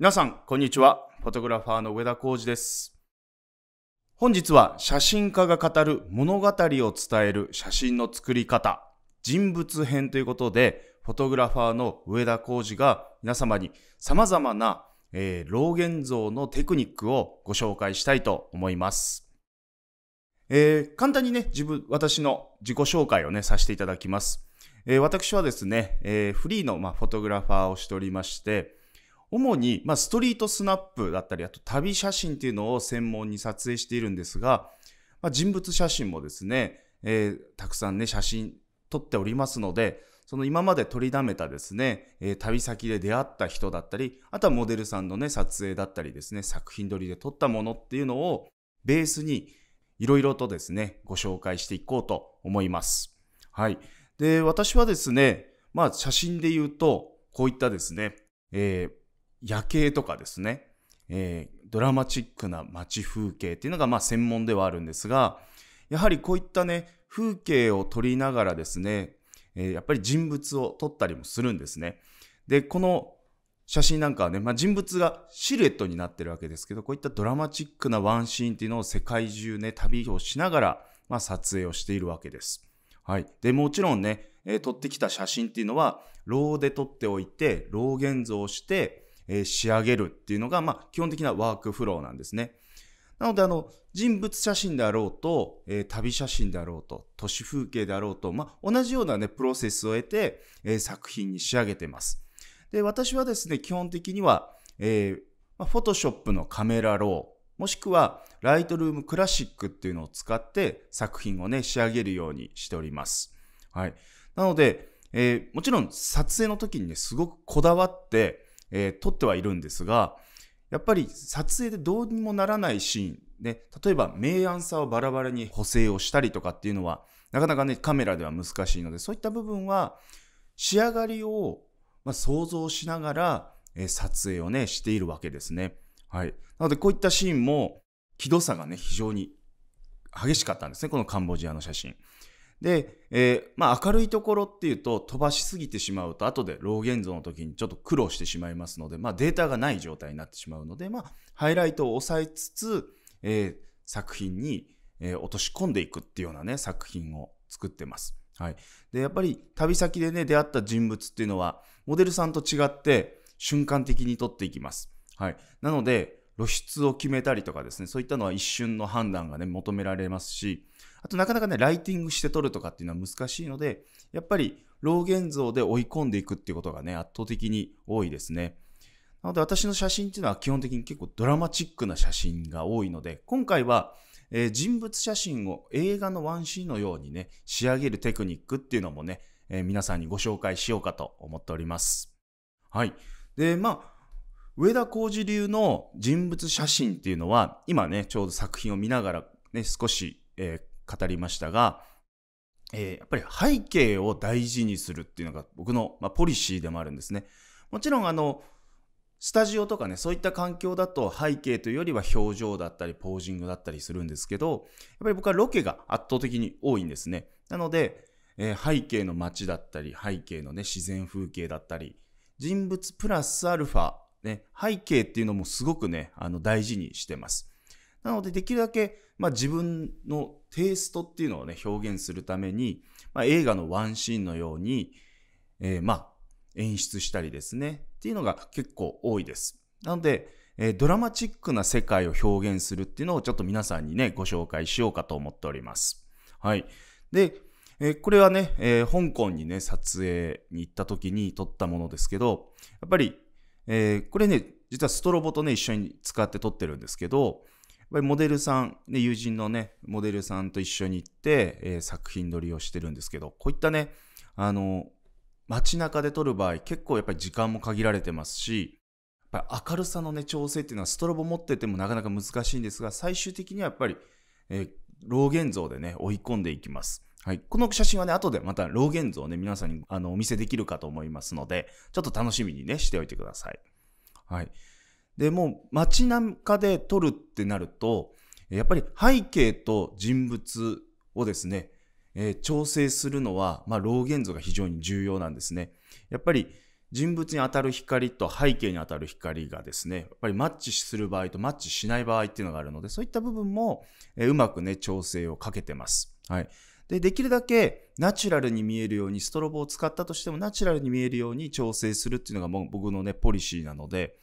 皆さん、こんにちは。フォトグラファーの上田浩二です。本日は写真家が語る物語を伝える写真の作り方、人物編ということで、フォトグラファーの上田浩二が皆様に様々な、えー、老現像のテクニックをご紹介したいと思います。えー簡単にね、自分、私の自己紹介をね、させていただきます。えー私はですね、えフリーの、まあ、フォトグラファーをしておりまして、主に、まあ、ストリートスナップだったり、あと旅写真っていうのを専門に撮影しているんですが、まあ、人物写真もですね、えーたくさんね、写真撮っておりますので、その今まで撮りだめたですね、えー旅先で出会った人だったり、あとはモデルさんのね、撮影だったりですね、作品撮りで撮ったものっていうのをベースにいろいろとですね、ご紹介していこうと思います。はい。で、私はですね、まあ写真で言うと、こういったですね、えー夜景とかですね、えードラマチックな街風景っていうのがまあ専門ではあるんですが、やはりこういったね、風景を撮りながらですね、えーやっぱり人物を撮ったりもするんですね。で、この写真なんかはね、まあ、人物がシルエットになってるわけですけど、こういったドラマチックなワンシーンっていうのを世界中ね、旅をしながら、まあ、撮影をしているわけです。はい。で、もちろんね、えー撮ってきた写真っていうのは、ローで撮っておいて、ロー現像をして、え仕上げるっていうのが、まあ、基本的なワークフローなんですね。なので、あの、人物写真であろうと、えー旅写真であろうと、都市風景であろうと、まあ、同じようなね、プロセスを得て、えー作品に仕上げてます。で、私はですね、基本的には、えーまあ、フォトショップのカメラロー、もしくは、ライトルームクラシックっていうのを使って作品をね、仕上げるようにしております。はい。なので、えーもちろん撮影の時にね、すごくこだわって、えー撮ってはいるんですが、やっぱり撮影でどうにもならないシーン、ね、例えば明暗さをバラバラに補正をしたりとかっていうのは、なかなかね、カメラでは難しいので、そういった部分は、仕上がりを、ま、想像しながら、え撮影をね、しているわけですね。はい。なので、こういったシーンも、気度差がね、非常に激しかったんですね、このカンボジアの写真。で、えーまあ、明るいところっていうと飛ばしすぎてしまうと後でロー現像の時にちょっと苦労してしまいますので、まあ、データがない状態になってしまうので、まあ、ハイライトを抑えつつ、えー作品に、えー落とし込んでいくっていうようなね作品を作ってます。はい、でやっぱり旅先でね出会った人物っていうのはモデルさんと違って瞬間的に撮っていきます。はい、なので露出を決めたりとかですねそういったのは一瞬の判断がね求められますしあとなかなかね、ライティングして撮るとかっていうのは難しいので、やっぱり、老現像で追い込んでいくっていうことがね、圧倒的に多いですね。なので私の写真っていうのは基本的に結構ドラマチックな写真が多いので、今回は、えー人物写真を映画のワンシーンのようにね、仕上げるテクニックっていうのもね、えー皆さんにご紹介しようかと思っております。はい。で、まあ、上田浩二流の人物写真っていうのは、今ね、ちょうど作品を見ながらね、少し、えー語りましたが、えーやっぱり背景を大事にするっていうのが僕の、まあ、ポリシーでもあるんですね。もちろんあの、スタジオとかね、そういった環境だと背景というよりは表情だったりポージングだったりするんですけど、やっぱり僕はロケが圧倒的に多いんですね。なので、えー背景の街だったり、背景のね、自然風景だったり、人物プラスアルファ、ね、背景っていうのもすごくね、あの大事にしてます。なので、できるだけ、まあ、自分のテイストっていうのをね、表現するために、まあ、映画のワンシーンのように、えーまあ、演出したりですね、っていうのが結構多いです。なので、えードラマチックな世界を表現するっていうのをちょっと皆さんにね、ご紹介しようかと思っております。はい。で、えーこれはね、えー香港にね、撮影に行った時に撮ったものですけど、やっぱり、えこれね、実はストロボとね、一緒に使って撮ってるんですけど、ぱりモデルさん、ね、友人のね、モデルさんと一緒に行って、えー作品撮りをしてるんですけど、こういったね、あの、街中で撮る場合、結構やっぱり時間も限られてますし、やっぱり明るさのね、調整っていうのはストロボ持っててもなかなか難しいんですが、最終的にはやっぱり、えー、老現像でね、追い込んでいきます。はい。この写真はね、後でまた老現像をね、皆さんにあのお見せできるかと思いますので、ちょっと楽しみにね、しておいてください。はい。で、もう街中で撮るってなると、やっぱり背景と人物をですね、えー調整するのは、まあ、老現像が非常に重要なんですね。やっぱり人物に当たる光と背景に当たる光がですね、やっぱりマッチする場合とマッチしない場合っていうのがあるので、そういった部分も、えー、うまくね、調整をかけてます。はい。で、できるだけナチュラルに見えるように、ストロボを使ったとしてもナチュラルに見えるように調整するっていうのが僕のね、ポリシーなので、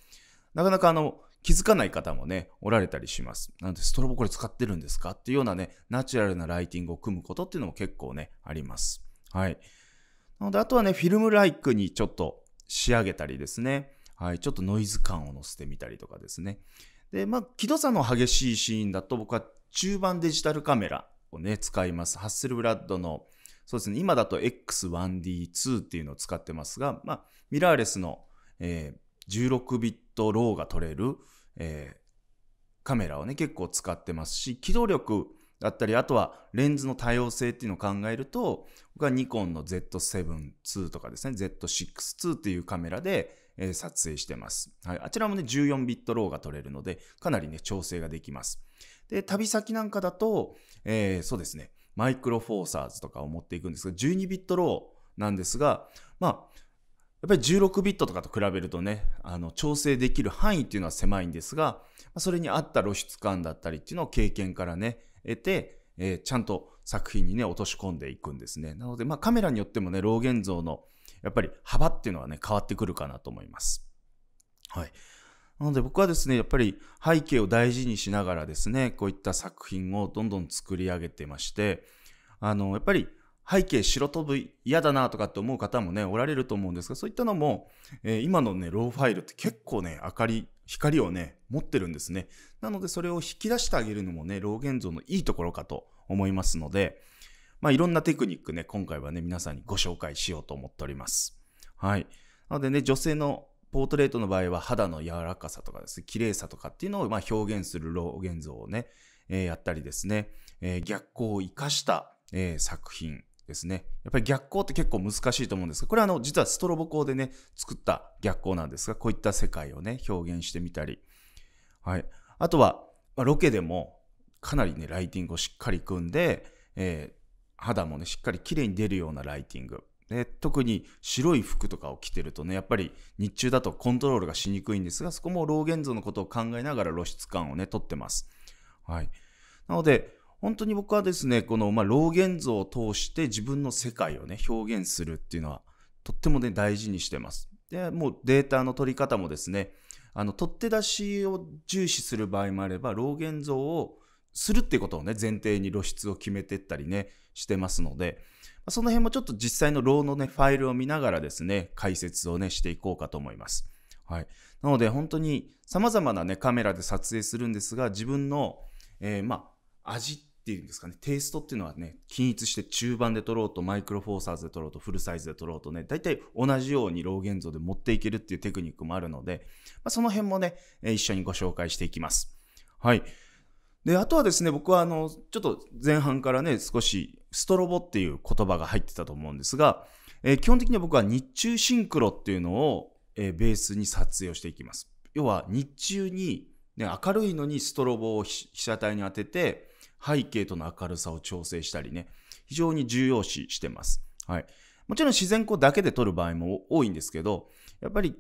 なかなかあの、気づかない方もね、おられたりします。なので、ストロボこれ使ってるんですかっていうようなね、ナチュラルなライティングを組むことっていうのも結構ね、あります。はい。なので、あとはね、フィルムライクにちょっと仕上げたりですね。はい。ちょっとノイズ感を乗せてみたりとかですね。で、まあ、気度差の激しいシーンだと僕は中盤デジタルカメラをね、使います。ハッセルブラッドの、そうですね、今だと X1D2 っていうのを使ってますが、まあ、ミラーレスの、えー、16ビットローが撮れる、えー、カメラをね、結構使ってますし、機動力だったり、あとはレンズの多様性っていうのを考えると、僕はニコンの Z7-2 とかですね、Z6-2 っていうカメラで、えー、撮影してます。はい。あちらもね、14ビットローが撮れるので、かなりね、調整ができます。で、旅先なんかだと、えー、そうですね、マイクロフォーサーズとかを持っていくんですが、12ビットローなんですが、まあ、やっぱり16ビットとかと比べるとね、あの、調整できる範囲っていうのは狭いんですが、それに合った露出感だったりっていうのを経験からね、得て、えー、ちゃんと作品にね、落とし込んでいくんですね。なので、まあカメラによってもね、老現像のやっぱり幅っていうのはね、変わってくるかなと思います。はい。なので僕はですね、やっぱり背景を大事にしながらですね、こういった作品をどんどん作り上げてまして、あの、やっぱり背景白飛ぶ嫌だなとかって思う方もね、おられると思うんですが、そういったのも、えー、今のね、ローファイルって結構ね、明かり、光をね、持ってるんですね。なのでそれを引き出してあげるのもね、老現像のいいところかと思いますので、まあいろんなテクニックね、今回はね、皆さんにご紹介しようと思っております。はい。なのでね、女性のポートレートの場合は肌の柔らかさとかですね、綺麗さとかっていうのをま表現する老現像をね、えー、やったりですね、えー、逆光を生かした、えー、作品ですね。やっぱり逆光って結構難しいと思うんですが、これはあの、実はストロボ光でね、作った逆光なんですが、こういった世界をね、表現してみたり。はい。あとは、まあ、ロケでもかなりね、ライティングをしっかり組んで、えー、肌もね、しっかり綺麗に出るようなライティング。で特に白い服とかを着てるとね、やっぱり日中だとコントロールがしにくいんですが、そこも老現像のことを考えながら露出感をね、とってます。はい。なので、本当に僕はですね、この、まあ、老現像を通して自分の世界をね、表現するっていうのは、とってもね、大事にしてます。で、もうデータの取り方もですね、あの、取って出しを重視する場合もあれば、老現像をするっていうことをね、前提に露出を決めてったりね、してますので、その辺もちょっと実際のローのね、ファイルを見ながらですね、解説をね、していこうかと思います。はい。なので本当に様々なね、カメラで撮影するんですが、自分の、えー、まあ、味っていうんですかね、テイストっていうのはね、均一して中盤で撮ろうと、マイクロフォーサーズで撮ろうと、フルサイズで撮ろうとね、大体同じようにロー現像で持っていけるっていうテクニックもあるので、まあ、その辺もね、一緒にご紹介していきます。はい。で、あとはですね、僕はあの、ちょっと前半からね、少しストロボっていう言葉が入ってたと思うんですが、えー、基本的には僕は日中シンクロっていうのを、えー、ベースに撮影をしていきます。要は日中に、ね、明るいのにストロボを被写体に当てて、背景との明るさを調整したりね、非常に重要視してます。はい。もちろん自然光だけで撮る場合も多いんですけど、やっぱり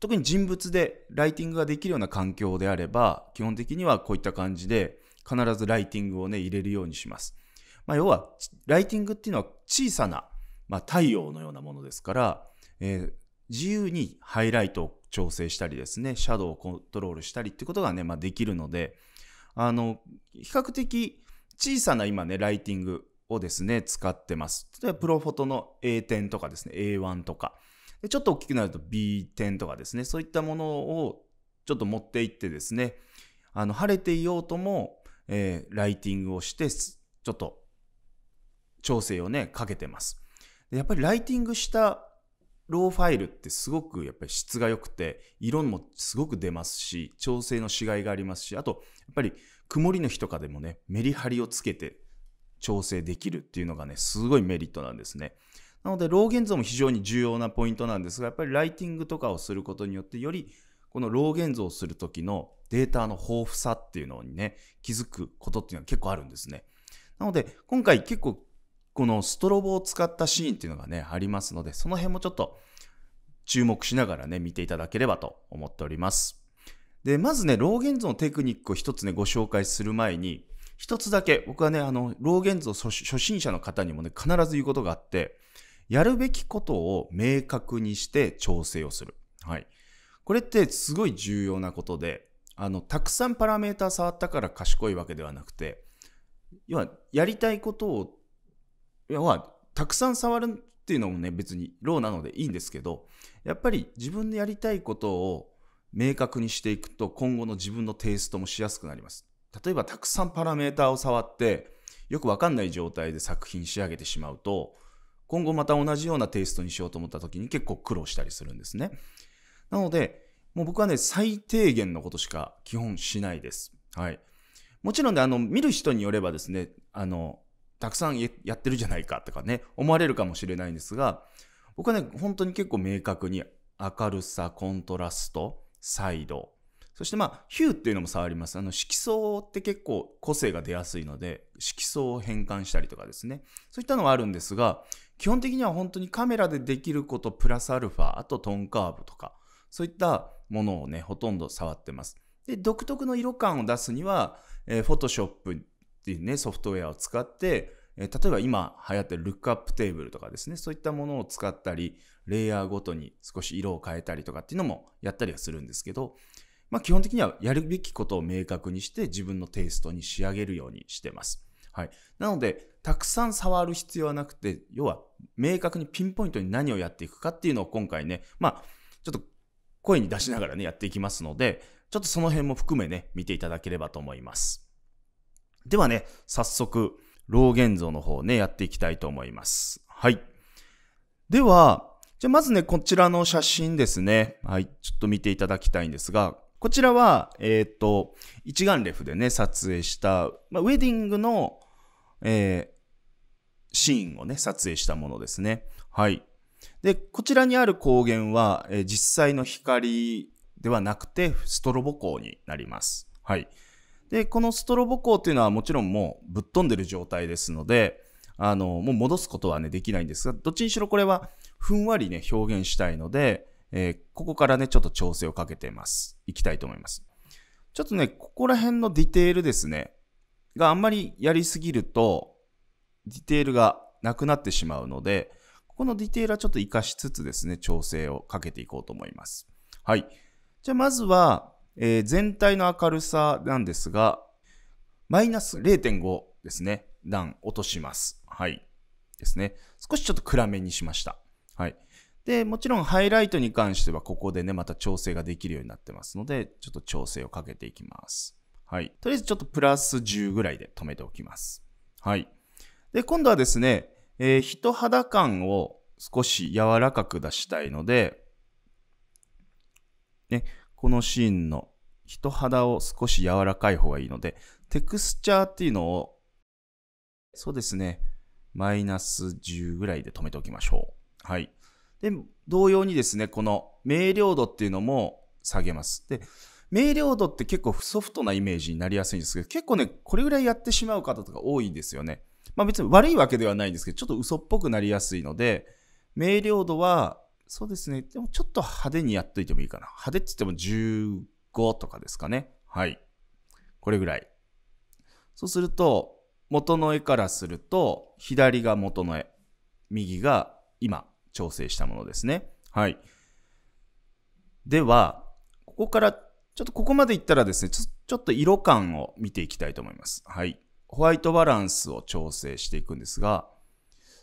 特に人物でライティングができるような環境であれば、基本的にはこういった感じで必ずライティングをね、入れるようにします。まあ、要は、ライティングっていうのは小さな、まあ、太陽のようなものですから、えー、自由にハイライトを調整したりですね、シャドウをコントロールしたりってことがね、まあ、できるので、あの、比較的小さな今ね、ライティングをですね、使ってます。例えば、プロフォトの A10 とかですね、A1 とか。ちょっと大きくなると B10 とかですね、そういったものをちょっと持っていってですね、あの、晴れていようとも、えー、ライティングをして、ちょっと調整をね、かけてます。でやっぱりライティングしたローファイルってすごくやっぱり質が良くて、色もすごく出ますし、調整のしがいがありますし、あと、やっぱり曇りの日とかでもね、メリハリをつけて調整できるっていうのがね、すごいメリットなんですね。なので、ロー現像も非常に重要なポイントなんですが、やっぱりライティングとかをすることによって、よりこのロー現像をするときのデータの豊富さっていうのにね、気づくことっていうのは結構あるんですね。なので、今回結構このストロボを使ったシーンっていうのがね、ありますので、その辺もちょっと注目しながらね、見ていただければと思っております。で、まずね、ローゲンゾのテクニックを一つね、ご紹介する前に、一つだけ、僕はね、あの、ローゲンゾ初心者の方にもね、必ず言うことがあって、やるべきことを明確にして調整をする。はい。これってすごい重要なことで、あの、たくさんパラメータ触ったから賢いわけではなくて、要は、やりたいことを、要は、たくさん触るっていうのもね、別にローなのでいいんですけど、やっぱり自分でやりたいことを明確にしていくと今後の自分のテイストもしやすくなります。例えばたくさんパラメーターを触ってよくわかんない状態で作品仕上げてしまうと今後また同じようなテイストにしようと思った時に結構苦労したりするんですね。なのでもう僕はね最低限のことしか基本しないです。はい。もちろんね、あの、見る人によればですね、あの、たくさんやってるじゃないかとかね、思われるかもしれないんですが、僕はね、本当に結構明確に明るさ、コントラスト、サイド、そしてまあ、ヒューっていうのも触ります。あの、色相って結構個性が出やすいので、色相を変換したりとかですね。そういったのはあるんですが、基本的には本当にカメラでできることプラスアルファ、あとトンカーブとか、そういったものをね、ほとんど触ってます。で、独特の色感を出すには、えー、Photoshop っていうね、ソフトウェアを使って、え、例えば今流行ってるルックアップテーブルとかですね、そういったものを使ったり、レイヤーごとに少し色を変えたりとかっていうのもやったりはするんですけど、まあ基本的にはやるべきことを明確にして自分のテイストに仕上げるようにしてます。はい。なので、たくさん触る必要はなくて、要は明確にピンポイントに何をやっていくかっていうのを今回ね、まあ、ちょっと声に出しながらね、やっていきますので、ちょっとその辺も含めね、見ていただければと思います。ではね、早速、老現像の方ね、やっていきたいと思います。はい。では、じゃまずね、こちらの写真ですね。はい。ちょっと見ていただきたいんですが、こちらは、えっ、ー、と、一眼レフでね、撮影した、まあ、ウェディングの、えー、シーンをね、撮影したものですね。はい。で、こちらにある光源は、えー、実際の光ではなくて、ストロボ光になります。はい。で、このストロボ光っていうのはもちろんもうぶっ飛んでる状態ですので、あの、もう戻すことはね、できないんですが、どっちにしろこれはふんわりね、表現したいので、えー、ここからね、ちょっと調整をかけてます。いきたいと思います。ちょっとね、ここら辺のディテールですね、があんまりやりすぎると、ディテールがなくなってしまうので、ここのディテールはちょっと活かしつつですね、調整をかけていこうと思います。はい。じゃあまずは、えー、全体の明るさなんですが、マイナス0.5ですね。段落とします。はい。ですね。少しちょっと暗めにしました。はい。で、もちろんハイライトに関してはここでね、また調整ができるようになってますので、ちょっと調整をかけていきます。はい。とりあえずちょっとプラス10ぐらいで止めておきます。はい。で、今度はですね、えー、人肌感を少し柔らかく出したいので、ね、このシーンの人肌を少し柔らかい方がいいので、テクスチャーっていうのを、そうですね、マイナス10ぐらいで止めておきましょう。はい。で、同様にですね、この明瞭度っていうのも下げます。で、明瞭度って結構ソフトなイメージになりやすいんですけど、結構ね、これぐらいやってしまう方とか多いんですよね。まあ別に悪いわけではないんですけど、ちょっと嘘っぽくなりやすいので、明瞭度はそうですね。でもちょっと派手にやっといてもいいかな。派手って言っても15とかですかね。はい。これぐらい。そうすると、元の絵からすると、左が元の絵、右が今調整したものですね。はい。では、ここから、ちょっとここまでいったらですねちょ、ちょっと色感を見ていきたいと思います。はい。ホワイトバランスを調整していくんですが、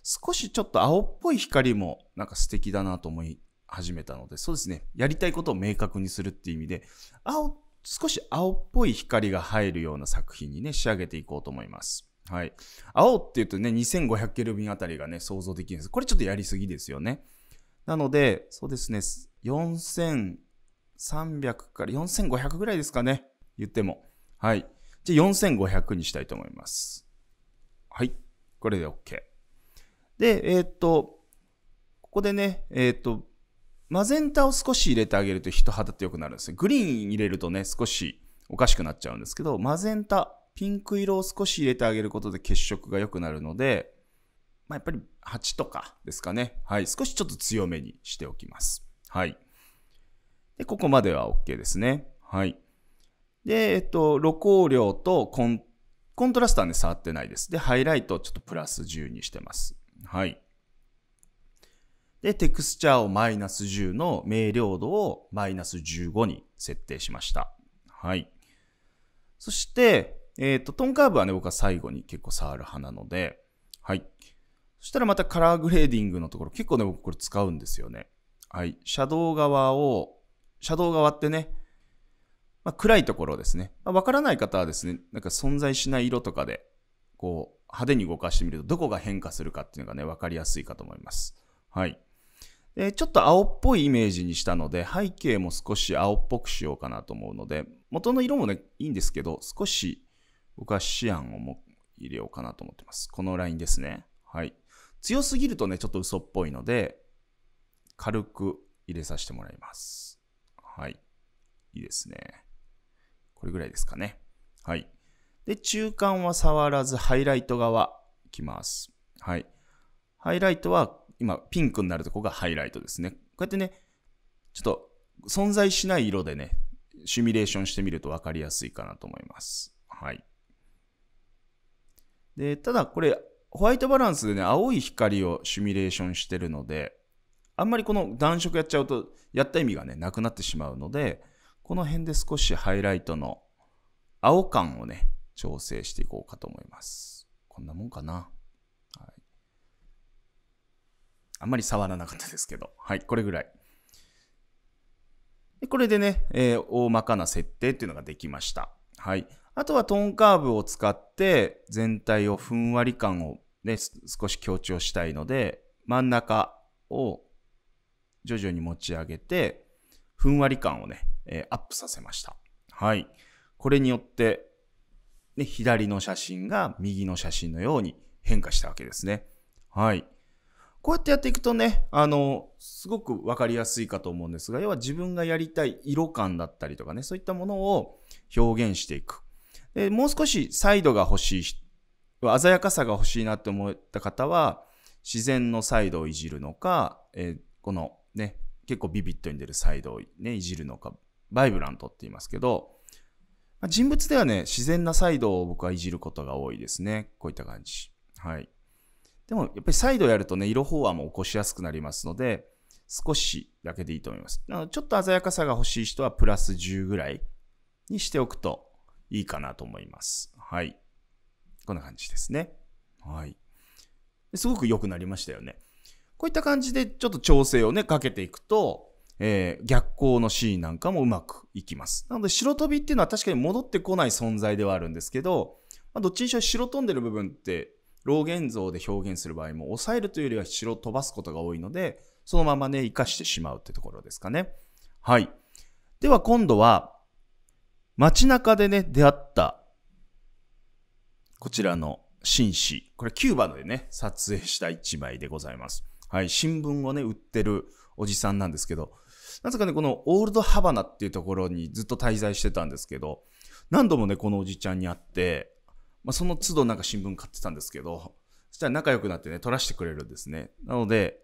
少しちょっと青っぽい光もなんか素敵だなと思い始めたので、そうですね。やりたいことを明確にするっていう意味で、青、少し青っぽい光が入るような作品にね、仕上げていこうと思います。はい。青って言うとね、2500ケルビンあたりがね、想像できるんです。これちょっとやりすぎですよね。なので、そうですね、4300から4500ぐらいですかね。言っても。はい。じゃあ4500にしたいと思います。はい。これで OK。で、えー、っと、ここでね、えー、っと、マゼンタを少し入れてあげると人肌って良くなるんですよ。グリーン入れるとね、少しおかしくなっちゃうんですけど、マゼンタ、ピンク色を少し入れてあげることで血色が良くなるので、まあ、やっぱり8とかですかね。はい。少しちょっと強めにしておきます。はい。で、ここまでは OK ですね。はい。で、えっと、露光量とコンコントラストはね、触ってないです。で、ハイライトをちょっとプラス10にしてます。はい。で、テクスチャーをマイナス10の明瞭度をマイナス15に設定しました。はい。そして、えっ、ー、と、トンカーブはね、僕は最後に結構触る派なので、はい。そしたらまたカラーグレーディングのところ、結構ね、僕これ使うんですよね。はい。シャドウ側を、シャドウ側ってね、まあ、暗いところですね。わ、まあ、からない方はですね、なんか存在しない色とかで、こう、派手に動かしてみると、どこが変化するかっていうのがね、わかりやすいかと思います。はい。で、ちょっと青っぽいイメージにしたので、背景も少し青っぽくしようかなと思うので、元の色もね、いいんですけど、少し僕はシアンをも入れようかなと思ってます。このラインですね。はい。強すぎるとね、ちょっと嘘っぽいので、軽く入れさせてもらいます。はい。いいですね。これぐらいですかね。はい。で、中間は触らず、ハイライト側、いきます。はい。ハイライトは今ピンクになるとこがハイライトですね。こうやってね、ちょっと存在しない色でね、シミュレーションしてみると分かりやすいかなと思います。はい。で、ただこれ、ホワイトバランスでね、青い光をシミュレーションしてるので、あんまりこの暖色やっちゃうと、やった意味がね、なくなってしまうので、この辺で少しハイライトの青感をね、調整していこうかと思います。こんなもんかな。はいあんまり触らなかったですけど。はい、これぐらい。でこれでね、えー、大まかな設定っていうのができました。はい。あとはトーンカーブを使って全体をふんわり感をね、少し強調したいので、真ん中を徐々に持ち上げて、ふんわり感をね、えー、アップさせました。はい。これによって、ね、左の写真が右の写真のように変化したわけですね。はい。こうやってやっていくとね、あの、すごくわかりやすいかと思うんですが、要は自分がやりたい色感だったりとかね、そういったものを表現していく。でもう少しサイドが欲しい、鮮やかさが欲しいなって思った方は、自然のサイドをいじるのか、えー、このね、結構ビビットに出るサイドをね、いじるのか、バイブラントって言いますけど、ま人物ではね、自然なサイドを僕はいじることが多いですね。こういった感じ。はい。でも、やっぱり再度やるとね、色飽和も起こしやすくなりますので、少しだけでいいと思います。ちょっと鮮やかさが欲しい人はプラス10ぐらいにしておくといいかなと思います。はい。こんな感じですね。はい。すごく良くなりましたよね。こういった感じでちょっと調整をね、かけていくと、えー、逆光のシーンなんかもうまくいきます。なので、白飛びっていうのは確かに戻ってこない存在ではあるんですけど、まあ、どっちにしろ白飛んでる部分って老現像で表現する場合も抑えるというよりは白飛ばすことが多いので、そのままね、活かしてしまうってところですかね。はい。では今度は、街中でね、出会った、こちらの紳士。これキューバでね、撮影した一枚でございます。はい。新聞をね、売ってるおじさんなんですけど、なぜかね、このオールドハバナっていうところにずっと滞在してたんですけど、何度もね、このおじちゃんに会って、まあ、その都度なんか新聞買ってたんですけど、そしたら仲良くなってね、取らせてくれるんですね。なので、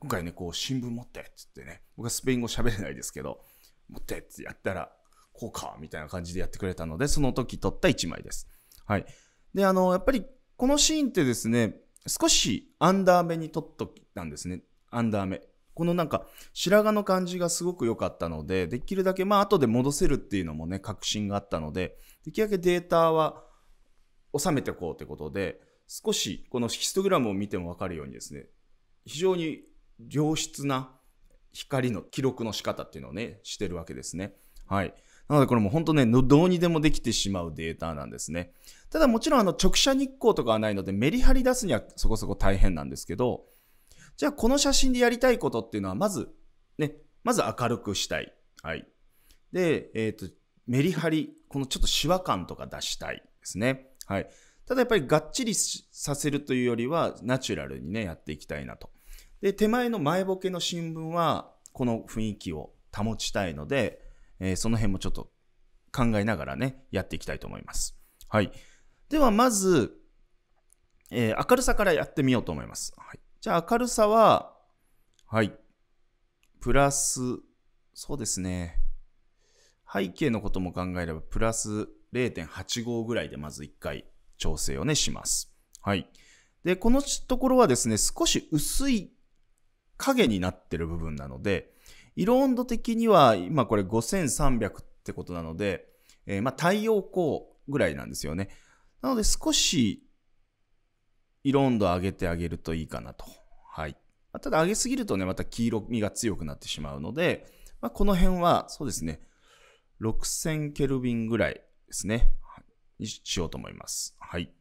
今回ね、こう、新聞持ってっつってね、僕はスペイン語喋れないですけど、持ってってやったら、こうか、みたいな感じでやってくれたので、その時撮った一枚です。はい。で、あの、やっぱり、このシーンってですね、少しアンダー目に撮っときたんですね。アンダー目。このなんか白髪の感じがすごく良かったので、できるだけまあ後で戻せるっていうのもね、確信があったので、できるだけデータは収めていこうということで、少しこのヒストグラムを見てもわかるようにですね、非常に良質な光の記録の仕方っていうのをね、してるわけですね。はい。なのでこれも本当ね、どうにでもできてしまうデータなんですね。ただもちろんあの直射日光とかはないのでメリハリ出すにはそこそこ大変なんですけど、じゃあこの写真でやりたいことっていうのはまずね、まず明るくしたい。はい。で、えっ、ー、と、メリハリ、このちょっとシワ感とか出したいですね。はい。ただやっぱりがっちりさせるというよりは、ナチュラルにね、やっていきたいなと。で、手前の前ボケの新聞は、この雰囲気を保ちたいので、えー、その辺もちょっと考えながらね、やっていきたいと思います。はい。では、まず、えー、明るさからやってみようと思います。はい。じゃあ、明るさは、はい。プラス、そうですね。背景のことも考えれば、プラス0.85ぐらいでまず1回調整をね、します。はい。で、このところはですね、少し薄い影になってる部分なので、色温度的には今これ5300ってことなので、えー、まあ太陽光ぐらいなんですよね。なので少し色温度上げてあげるといいかなと。はい。ただ上げすぎるとね、また黄色みが強くなってしまうので、まあ、この辺はそうですね、6000ケルビンぐらいですね、にしようと思います。はい。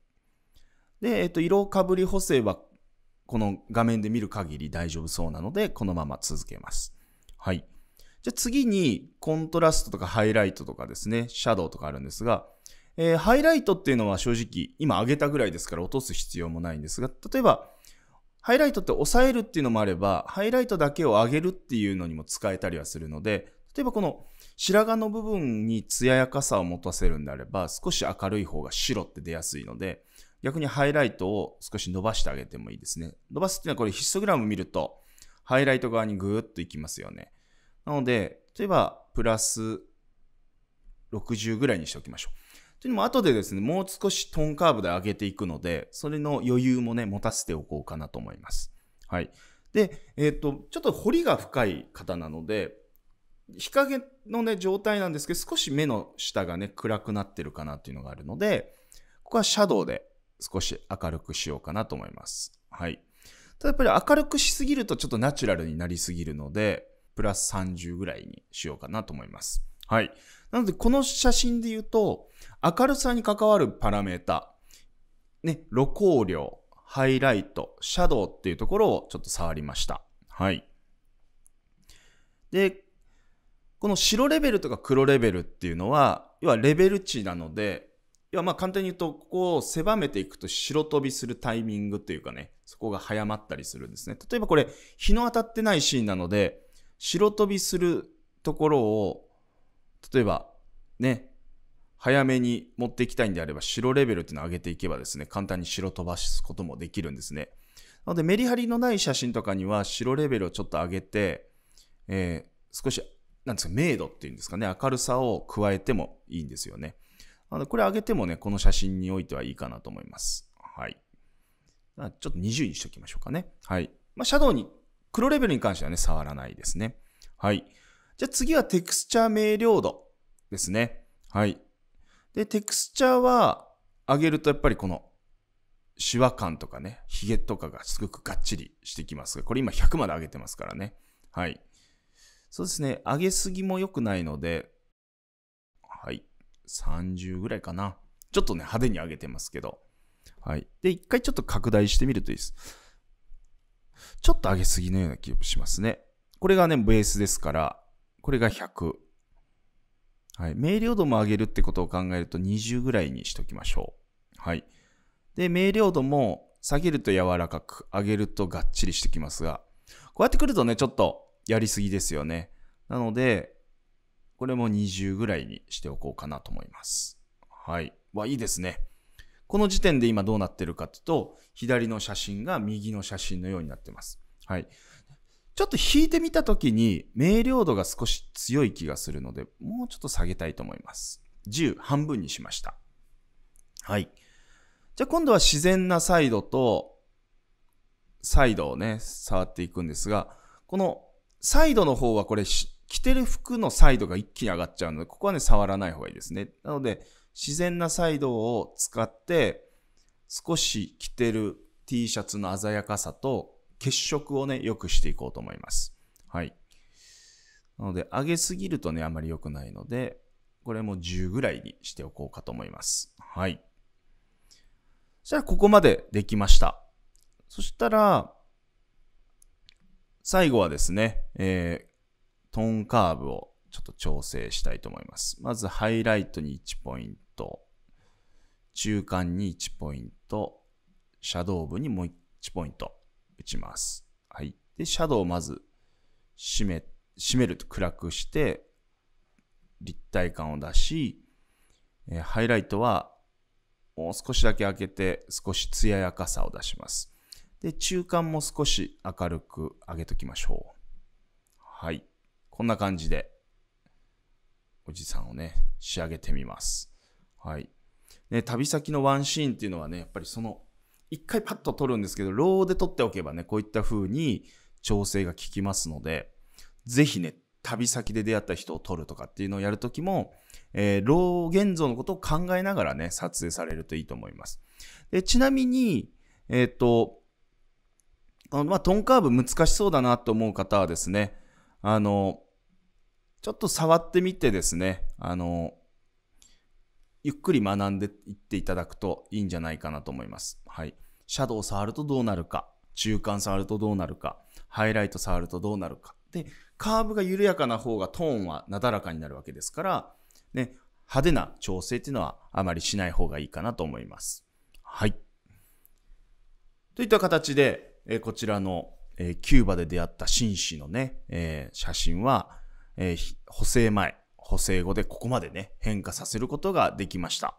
で、えっと、色かぶり補正はこの画面で見る限り大丈夫そうなので、このまま続けます。はい。じゃあ次に、コントラストとかハイライトとかですね、シャドウとかあるんですが、えー、ハイライトっていうのは正直、今上げたぐらいですから落とす必要もないんですが、例えば、ハイライトって抑えるっていうのもあれば、ハイライトだけを上げるっていうのにも使えたりはするので、例えばこの白髪の部分に艶やかさを持たせるんであれば、少し明るい方が白って出やすいので、逆にハイライトを少し伸ばしてあげてもいいですね。伸ばすっていうのはこれヒストグラム見ると、ハイライト側にぐーっといきますよね。なので、例えば、プラス60ぐらいにしておきましょう。というのも後でですね、もう少しトーンカーブで上げていくので、それの余裕もね、持たせておこうかなと思います。はい。で、えっ、ー、と、ちょっと彫りが深い方なので、日陰のね、状態なんですけど、少し目の下がね、暗くなってるかなっていうのがあるので、ここはシャドウで少し明るくしようかなと思います。はい。ただやっぱり明るくしすぎるとちょっとナチュラルになりすぎるので、プラス30ぐらいにしようかなと思います。はい。なので、この写真で言うと、明るさに関わるパラメータ、ね、露光量、ハイライト、シャドウっていうところをちょっと触りました。はい。で、この白レベルとか黒レベルっていうのは、要はレベル値なので、要はまあ簡単に言うと、ここを狭めていくと白飛びするタイミングっていうかね、そこが早まったりするんですね。例えばこれ、日の当たってないシーンなので、白飛びするところを、例えば、ね、早めに持っていきたいんであれば、白レベルっていうのを上げていけばですね、簡単に白飛ばすこともできるんですね。なので、メリハリのない写真とかには、白レベルをちょっと上げて、えー、少し、なんですか、明度っていうんですかね、明るさを加えてもいいんですよね。なので、これ上げてもね、この写真においてはいいかなと思います。はい。ちょっと20にしておきましょうかね。はい。まあ、シャドウに、黒レベルに関してはね、触らないですね。はい。じゃあ次はテクスチャー明瞭度ですね。はい。で、テクスチャーは上げるとやっぱりこのシワ感とかね、ヒゲとかがすごくがっちりしてきますが、これ今100まで上げてますからね。はい。そうですね、上げすぎも良くないので、はい。30ぐらいかな。ちょっとね、派手に上げてますけど。はい。で、一回ちょっと拡大してみるといいです。ちょっと上げすぎのような気がしますね。これがね、ベースですから、これが100。はい。明瞭度も上げるってことを考えると20ぐらいにしときましょう。はい。で、明瞭度も下げると柔らかく、上げるとがっちりしてきますが、こうやってくるとね、ちょっとやりすぎですよね。なので、これも20ぐらいにしておこうかなと思います。はい。わ、いいですね。この時点で今どうなってるかというと、左の写真が右の写真のようになってます。はい。ちょっと引いてみたときに、明瞭度が少し強い気がするので、もうちょっと下げたいと思います。10半分にしました。はい。じゃあ今度は自然なサイドと、サイドをね、触っていくんですが、このサイドの方はこれ、着てる服のサイドが一気に上がっちゃうので、ここはね、触らない方がいいですね。なので、自然なサイドを使って、少し着てる T シャツの鮮やかさと血色をね、良くしていこうと思います。はい。なので、上げすぎるとね、あまり良くないので、これも10ぐらいにしておこうかと思います。はい。そしたら、ここまでできました。そしたら、最後はですね、えー、トーンカーブをちょっと調整したいと思います。まず、ハイライトに1ポイント、中間に1ポイント、シャドウ部にもう1ポイント。打ちます。はい。で、シャドウをまず締め、締めると暗くして、立体感を出し、えー、ハイライトはもう少しだけ開けて少し艶やかさを出します。で、中間も少し明るく上げときましょう。はい。こんな感じで、おじさんをね、仕上げてみます。はい。ね、旅先のワンシーンっていうのはね、やっぱりその、一回パッと撮るんですけど、ローで撮っておけばね、こういった風に調整が効きますので、ぜひね、旅先で出会った人を撮るとかっていうのをやるときも、えー、老現像のことを考えながらね、撮影されるといいと思います。でちなみに、えっ、ー、と、あのまあ、トンカーブ難しそうだなと思う方はですね、あの、ちょっと触ってみてですね、あの、ゆっくり学んでいっていただくといいんじゃないかなと思います。はい。シャドウ触るとどうなるか、中間触るとどうなるか、ハイライト触るとどうなるか。で、カーブが緩やかな方がトーンはなだらかになるわけですから、ね、派手な調整っていうのはあまりしない方がいいかなと思います。はい。といった形で、え、こちらの、え、キューバで出会った紳士のね、え、写真は、え補正前、補正後でここまでね、変化させることができました。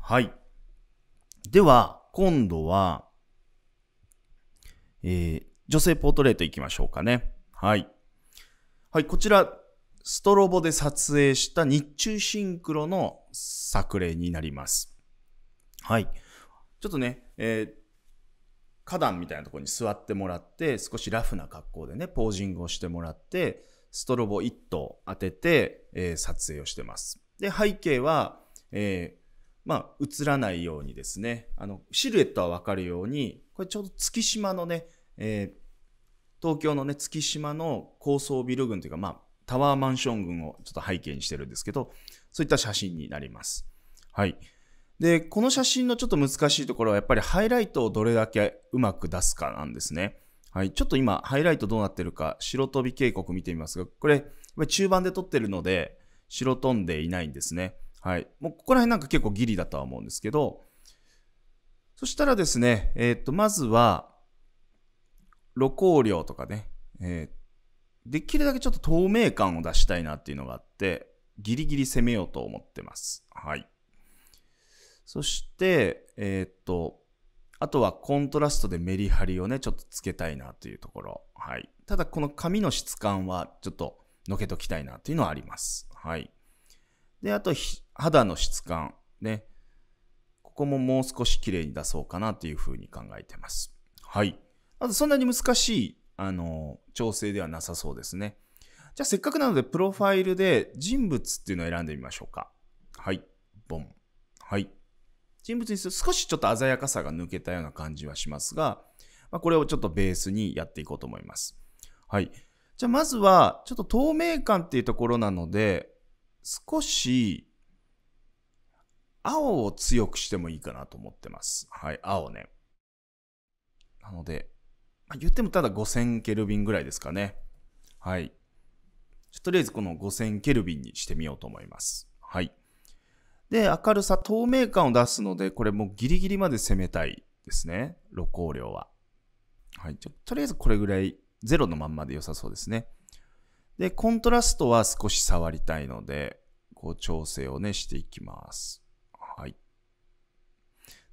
はい。では、今度は、え女性ポートレートいきましょうかね。はい。はい、こちら、ストロボで撮影した日中シンクロの作例になります。はい。ちょっとね、えー、花壇みたいなところに座ってもらって、少しラフな格好でね、ポージングをしてもらって、ストロボ1頭当てて、えー、撮影をしてます。で、背景は、えー、まあ、映らないようにですね、あの、シルエットはわかるように、これちょうど月島のね、えー、東京のね、月島の高層ビル群というか、まあ、タワーマンション群をちょっと背景にしてるんですけど、そういった写真になります。はい。で、この写真のちょっと難しいところは、やっぱりハイライトをどれだけうまく出すかなんですね。はい。ちょっと今、ハイライトどうなってるか、白飛び警告見てみますが、これ、中盤で撮ってるので、白飛んでいないんですね。はい。もう、ここら辺なんか結構ギリだとは思うんですけど、そしたらですね、えっ、と、まずは、露光量とかね、えー、できるだけちょっと透明感を出したいなっていうのがあって、ギリギリ攻めようと思ってます。はい。そして、えー、っと、あとはコントラストでメリハリをね、ちょっとつけたいなというところ。はい。ただこの髪の質感はちょっとのけときたいなというのはあります。はい。で、あと肌の質感。ね。ここももう少し綺麗に出そうかなというふうに考えてます。はい。まずそんなに難しい、あの、調整ではなさそうですね。じゃあせっかくなので、プロファイルで人物っていうのを選んでみましょうか。はい。ボン。はい。人物にすると少しちょっと鮮やかさが抜けたような感じはしますが、まあ、これをちょっとベースにやっていこうと思います。はい。じゃあまずは、ちょっと透明感っていうところなので、少し、青を強くしてもいいかなと思ってます。はい、青ね。なので、まあ、言ってもただ5000ケルビンぐらいですかね。はい。とりあえずこの5000ケルビンにしてみようと思います。はい。で、明るさ、透明感を出すので、これもうギリギリまで攻めたいですね。露光量は。はい。ちょとりあえずこれぐらい、ゼロのまんまで良さそうですね。で、コントラストは少し触りたいので、こう調整をね、していきます。はい。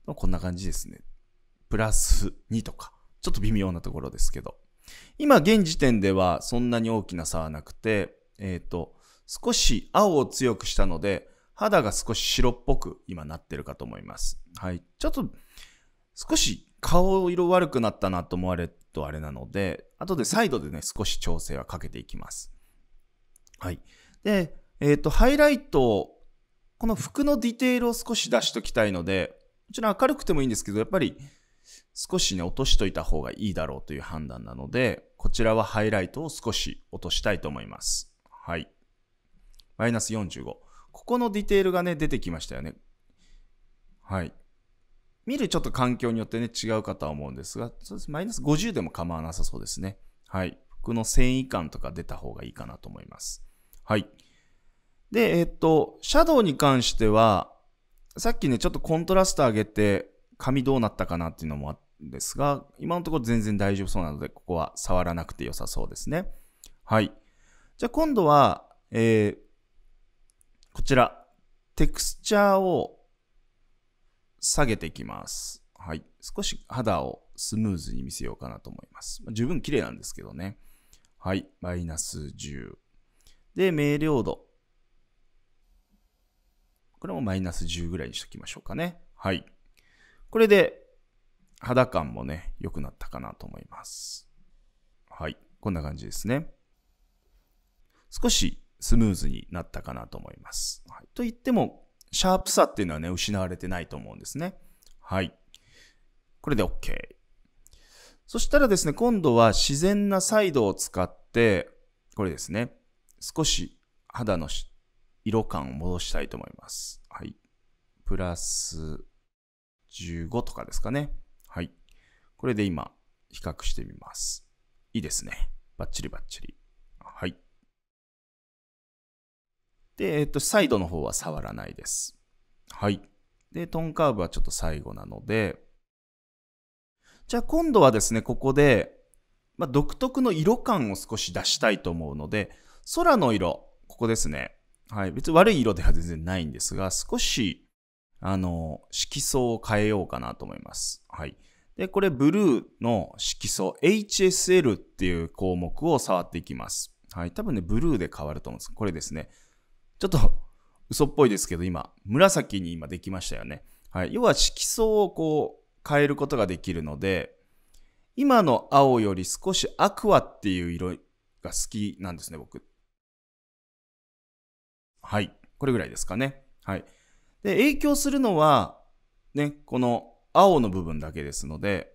こんな感じですね。プラス2とか。ちょっと微妙なところですけど。今、現時点ではそんなに大きな差はなくて、えっ、ー、と、少し青を強くしたので、肌が少し白っぽく今なってるかと思います。はい。ちょっと、少し顔色悪くなったなと思われるとあれなので、後でサイドでね、少し調整はかけていきます。はい。で、えっ、ー、と、ハイライト、この服のディテールを少し出しときたいので、もちろん明るくてもいいんですけど、やっぱり少しね、落としといた方がいいだろうという判断なので、こちらはハイライトを少し落としたいと思います。はい。マイナス45。ここのディテールがね、出てきましたよね。はい。見るちょっと環境によってね、違うかとは思うんですが、そうです。マイナス50でも構わなさそうですね。はい。服の繊維感とか出た方がいいかなと思います。はい。で、えっと、シャドウに関しては、さっきね、ちょっとコントラスト上げて、髪どうなったかなっていうのもあるんですが、今のところ全然大丈夫そうなので、ここは触らなくて良さそうですね。はい。じゃあ今度は、えー、こちら、テクスチャーを下げていきます。はい。少し肌をスムーズに見せようかなと思います。まあ、十分綺麗なんですけどね。はい、マイナス10。で、明瞭度。これもマイナス10ぐらいにしときましょうかね。はい。これで、肌感もね、良くなったかなと思います。はい。こんな感じですね。少しスムーズになったかなと思います。はい、と言っても、シャープさっていうのはね、失われてないと思うんですね。はい。これで OK。そしたらですね、今度は自然なサイドを使って、これですね、少し肌の色感を戻したいと思います。はい。プラス15とかですかね。はい。これで今、比較してみます。いいですね。バッチリバッチリ。で、えっと、サイドの方は触らないです。はい。で、トーンカーブはちょっと最後なので、じゃあ今度はですね、ここで、まあ、独特の色感を少し出したいと思うので、空の色、ここですね。はい。別に悪い色では全然ないんですが、少し、あの、色相を変えようかなと思います。はい。で、これ、ブルーの色素、HSL っていう項目を触っていきます。はい。多分ね、ブルーで変わると思うんです。これですね。ちょっと嘘っぽいですけど、今、紫に今できましたよね。はい。要は色相をこう、変えることができるので、今の青より少しアクアっていう色が好きなんですね、僕。はい。これぐらいですかね。はい。で、影響するのは、ね、この青の部分だけですので、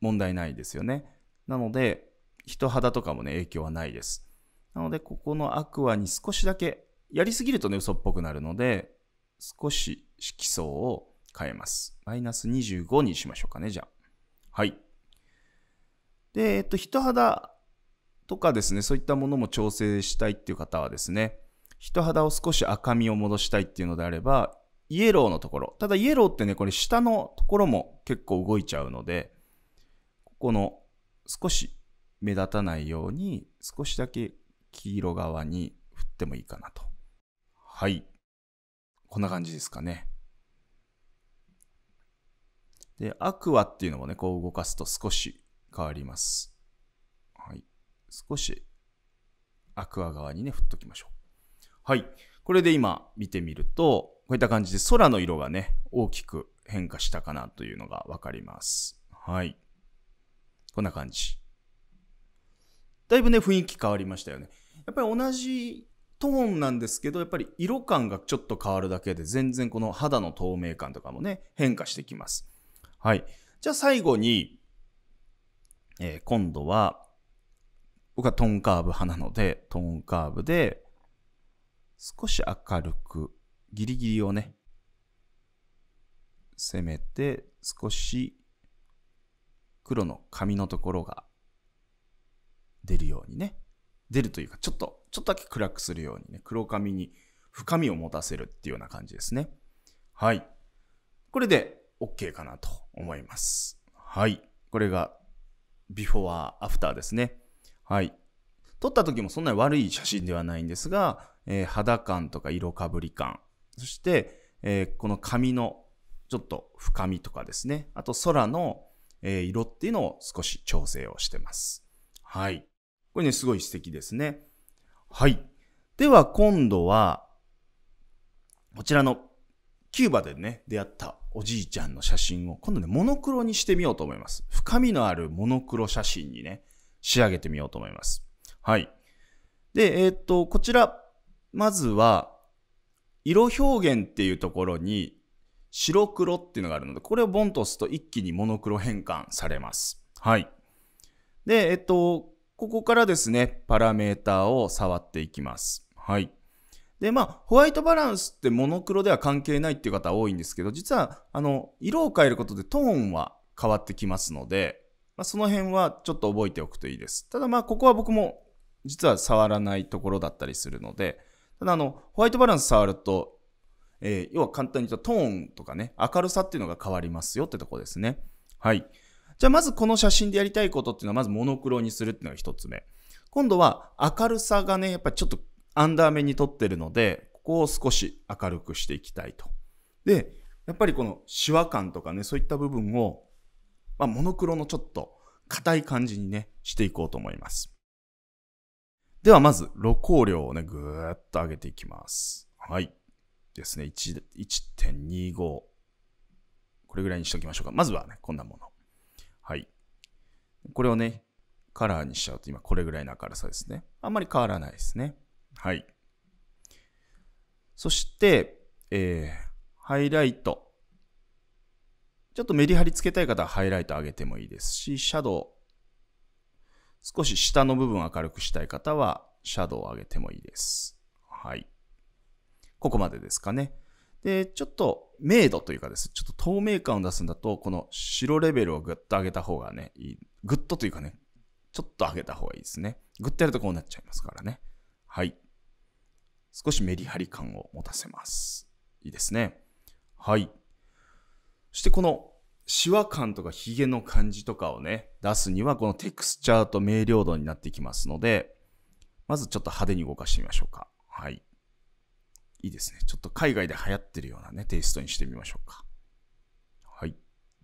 問題ないですよね。なので、人肌とかもね、影響はないです。なので、ここのアクアに少しだけ、やりすぎるとね、嘘っぽくなるので、少し色相を変えます。マイナス25にしましょうかね、じゃあ。はい。で、えっと、人肌とかですね、そういったものも調整したいっていう方はですね、人肌を少し赤みを戻したいっていうのであれば、イエローのところ。ただイエローってね、これ下のところも結構動いちゃうので、ここの少し目立たないように少しだけ黄色側に振ってもいいかなと。はい。こんな感じですかね。で、アクアっていうのもね、こう動かすと少し変わります。はい。少しアクア側にね、振っときましょう。はい。これで今見てみると、こういった感じで空の色がね、大きく変化したかなというのがわかります。はい。こんな感じ。だいぶね、雰囲気変わりましたよね。やっぱり同じトーンなんですけど、やっぱり色感がちょっと変わるだけで、全然この肌の透明感とかもね、変化してきます。はい。じゃあ最後に、えー、今度は、僕はトーンカーブ派なので、トーンカーブで、少し明るく、ギリギリをね、攻めて、少し黒の髪のところが出るようにね。出るというか、ちょっと、ちょっとだけ暗くするようにね、黒髪に深みを持たせるっていうような感じですね。はい。これで OK かなと思います。はい。これがビフォーアフターですね。はい。撮った時もそんなに悪い写真ではないんですが、えー、肌感とか色かぶり感、そして、えー、この髪のちょっと深みとかですね、あと空の、えー、色っていうのを少し調整をしてます。はい。これね、すごい素敵ですね。はい。では今度は、こちらのキューバでね、出会ったおじいちゃんの写真を今度ね、モノクロにしてみようと思います。深みのあるモノクロ写真にね、仕上げてみようと思います。はい。で、えー、っと、こちら、まずは、色表現っていうところに、白黒っていうのがあるので、これをボンと押すと一気にモノクロ変換されます。はい。で、えっと、ここからですね、パラメーターを触っていきます。はい。で、まあ、ホワイトバランスってモノクロでは関係ないっていう方多いんですけど、実は、あの、色を変えることでトーンは変わってきますので、まあ、その辺はちょっと覚えておくといいです。ただまあ、ここは僕も実は触らないところだったりするので、ただあの、ホワイトバランス触ると、えー、要は簡単に言うとトーンとかね、明るさっていうのが変わりますよってとこですね。はい。じゃあまずこの写真でやりたいことっていうのはまずモノクロにするっていうのが一つ目。今度は明るさがね、やっぱりちょっとアンダー目に撮ってるので、ここを少し明るくしていきたいと。で、やっぱりこのシワ感とかね、そういった部分を、まあ、モノクロのちょっと硬い感じにね、していこうと思います。ではまず、露光量をね、ぐーっと上げていきます。はい。ですね。1.25。これぐらいにしておきましょうか。まずはね、こんなもの。これをね、カラーにしちゃうと今これぐらいの明るさですね。あんまり変わらないですね。はい。そして、えー、ハイライト。ちょっとメリハリつけたい方はハイライト上げてもいいですし、シャドウ。少し下の部分明るくしたい方は、シャドウを上げてもいいです。はい。ここまでですかね。で、ちょっと明度というかです。ちょっと透明感を出すんだと、この白レベルをぐっと上げた方がね、いい。ぐっとというかね、ちょっと上げた方がいいですね。ぐっとやるとこうなっちゃいますからね。はい。少しメリハリ感を持たせます。いいですね。はい。そしてこのシワ感とかヒゲの感じとかをね、出すにはこのテクスチャーと明瞭度になってきますので、まずちょっと派手に動かしてみましょうか。はい。いいですね。ちょっと海外で流行ってるようなね、テイストにしてみましょうか。はい。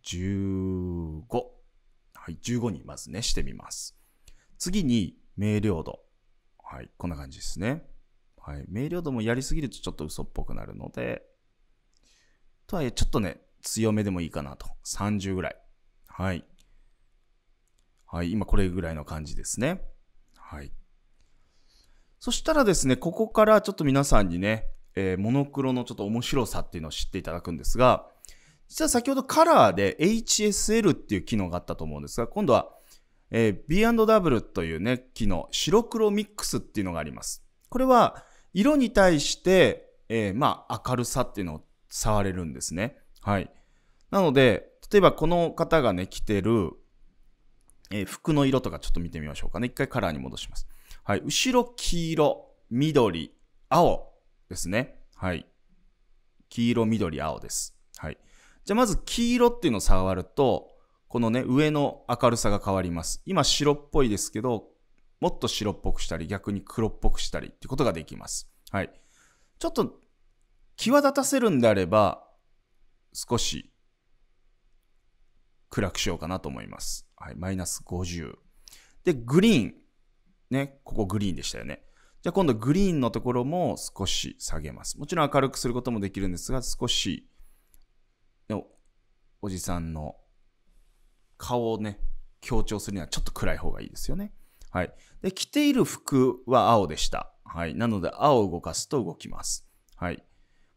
15。い。15にまずね、してみます。次に、明瞭度。はい。こんな感じですね。はい。明瞭度もやりすぎるとちょっと嘘っぽくなるので、とはいえ、ちょっとね、強めでもいいかなと。30ぐらい。はい。はい。今これぐらいの感じですね。はい。そしたらですね、ここからちょっと皆さんにね、えーモノクロのちょっと面白さっていうのを知っていただくんですが、実は先ほどカラーで HSL っていう機能があったと思うんですが、今度は、えー B&W というね、機能、白黒ミックスっていうのがあります。これは、色に対して、えーまあ、明るさっていうのを触れるんですね。はい。なので、例えばこの方がね、着てる、えー服の色とかちょっと見てみましょうかね。一回カラーに戻します。はい。後ろ黄色、緑、青ですね。はい。黄色、緑、青です。じゃあまず黄色っていうのを触ると、このね、上の明るさが変わります。今白っぽいですけど、もっと白っぽくしたり、逆に黒っぽくしたりっていうことができます。はい。ちょっと、際立たせるんであれば、少し暗くしようかなと思います。はい。マイナス50。で、グリーン。ね。ここグリーンでしたよね。じゃあ今度グリーンのところも少し下げます。もちろん明るくすることもできるんですが、少し、おおじさんの顔をね、強調するにはちょっと暗い方がいいですよね。はい。で、着ている服は青でした。はい。なので、青を動かすと動きます。はい。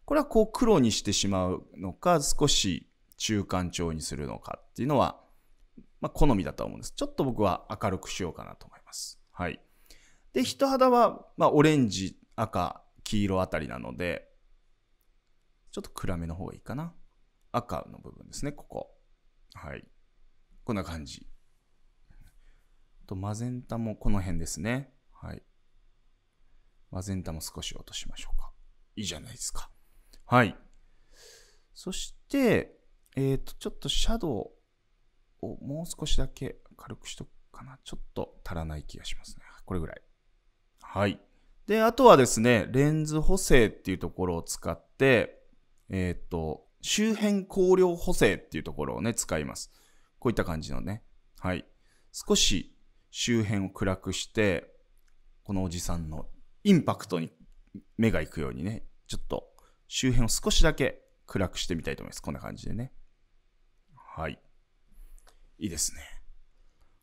これはこう黒にしてしまうのか、少し中間調にするのかっていうのは、まあ、好みだと思うんです。ちょっと僕は明るくしようかなと思います。はい。で、人肌は、まあ、オレンジ、赤、黄色あたりなので、ちょっと暗めの方がいいかな。赤の部分ですね、ここ。はい。こんな感じ。と、マゼンタもこの辺ですね。はい。マゼンタも少し落としましょうか。いいじゃないですか。はい。そして、えっ、と、ちょっとシャドウをもう少しだけ軽くしとくかな。ちょっと足らない気がしますね。これぐらい。はい。で、あとはですね、レンズ補正っていうところを使って、えっ、と、周辺光量補正っていうところをね、使います。こういった感じのね。はい。少し周辺を暗くして、このおじさんのインパクトに目が行くようにね、ちょっと周辺を少しだけ暗くしてみたいと思います。こんな感じでね。はい。いいですね。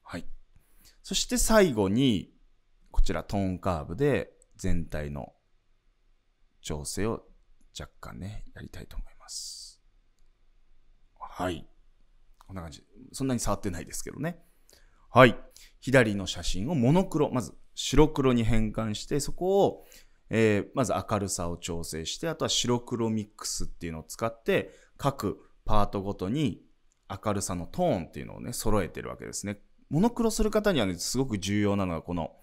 はい。そして最後に、こちらトーンカーブで全体の調整を若干ね、やりたいと思います。はい。こんな感じ。そんなに触ってないですけどね。はい。左の写真をモノクロ、まず白黒に変換して、そこを、えーまず明るさを調整して、あとは白黒ミックスっていうのを使って、各パートごとに明るさのトーンっていうのをね、揃えてるわけですね。モノクロする方にはね、すごく重要なのが、この、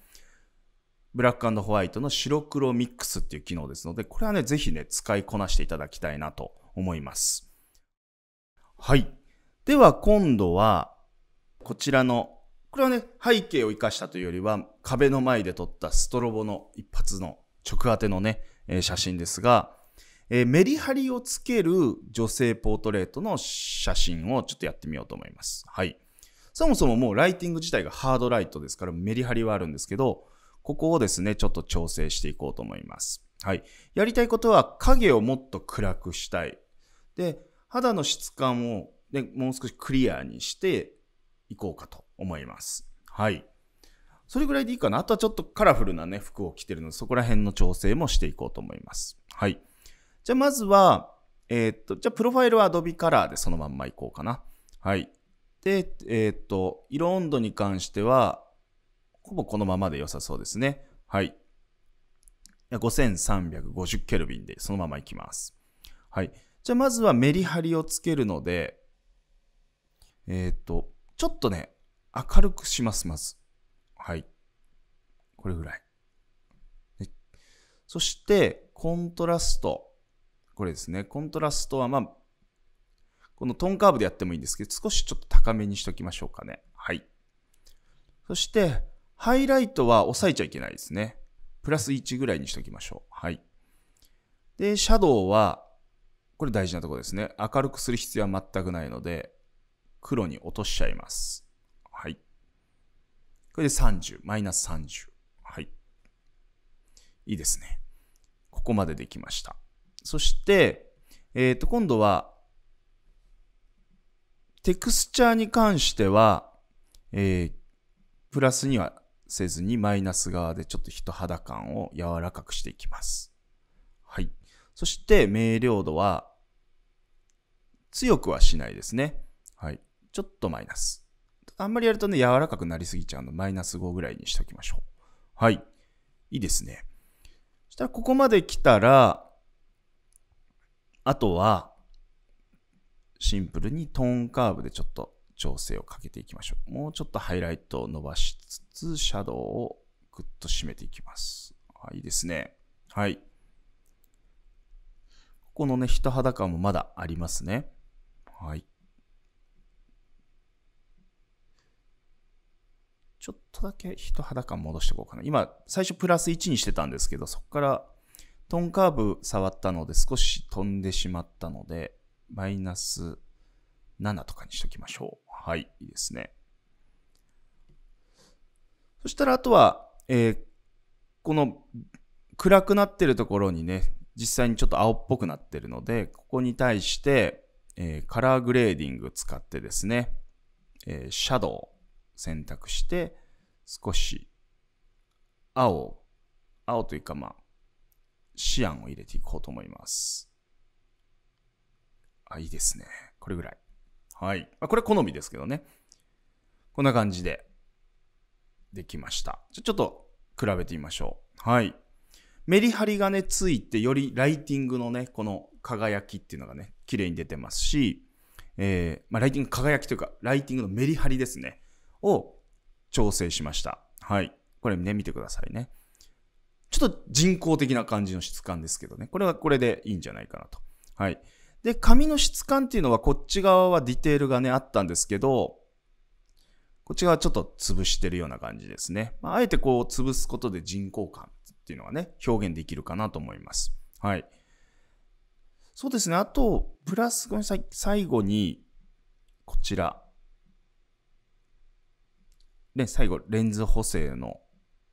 ブラックホワイトの白黒ミックスっていう機能ですので、これはね、ぜひね、使いこなしていただきたいなと思います。はい。では、今度は、こちらの、これはね、背景を生かしたというよりは、壁の前で撮ったストロボの一発の直当てのね、えー写真ですが、えーメリハリをつける女性ポートレートの写真をちょっとやってみようと思います。はい。そもそももうライティング自体がハードライトですからメリハリはあるんですけど、ここをですね、ちょっと調整していこうと思います。はい。やりたいことは影をもっと暗くしたい。で、肌の質感を、ね、もう少しクリアにしていこうかと思います。はい。それぐらいでいいかな。あとはちょっとカラフルなね、服を着てるので、そこら辺の調整もしていこうと思います。はい。じゃあまずは、えー、っと、じゃあプロファイルは Adobe Color でそのまんまいこうかな。はい。で、えー、っと、色温度に関しては、ほぼこのままで良さそうですね。はい。5350ケルビンでそのままいきます。はい。じゃあまずはメリハリをつけるので、えっ、と、ちょっとね、明るくします、まず。はい。これぐらい。そして、コントラスト。これですね。コントラストは、まあ、このトーンカーブでやってもいいんですけど、少しちょっと高めにしときましょうかね。はい。そして、ハイライトは抑えちゃいけないですね。プラス1ぐらいにしときましょう。はい。で、シャドウは、これ大事なところですね。明るくする必要は全くないので、黒に落としちゃいます。はい。これで30、マイナス30。はい。いいですね。ここまでできました。そして、えっ、ー、と、今度は、テクスチャーに関しては、えー、プラスにはせずにマイナス側でちょっと人肌感を柔らかくしていきます。そして明瞭度は強くはしないですね。はい。ちょっとマイナス。あんまりやるとね、柔らかくなりすぎちゃうの、マイナス5ぐらいにしておきましょう。はい。いいですね。そしたら、ここまで来たら、あとは、シンプルにトーンカーブでちょっと調整をかけていきましょう。もうちょっとハイライトを伸ばしつつ、シャドウをぐっと締めていきます。はい、いいですね。はい。このね、人肌感もまだありますね。はい。ちょっとだけ人肌感戻していこうかな。今、最初プラス1にしてたんですけど、そこからトンカーブ触ったので少し飛んでしまったので、マイナス7とかにしときましょう。はい、いいですね。そしたらあとは、えー、この暗くなってるところにね、実際にちょっと青っぽくなってるので、ここに対して、えー、カラーグレーディング使ってですね、えー、シャドウ選択して、少し青、青というかまあ、シアンを入れていこうと思います。あ、いいですね。これぐらい。はい。まあ、これ好みですけどね。こんな感じでできました。ちょっと比べてみましょう。はい。メリハリがね、ついて、よりライティングのね、この輝きっていうのがね、綺麗に出てますし、えー、まあ、ライティング輝きというか、ライティングのメリハリですね、を調整しました。はい。これね、見てくださいね。ちょっと人工的な感じの質感ですけどね。これはこれでいいんじゃないかなと。はい。で、紙の質感っていうのはこっち側はディテールがね、あったんですけど、こっち側ちょっと潰してるような感じですね。まあ、あえてこう潰すことで人工感っていうのがね、表現できるかなと思います。はい。そうですね。あと、プラス、ごめんなさい。最後に、こちら。ね、最後、レンズ補正の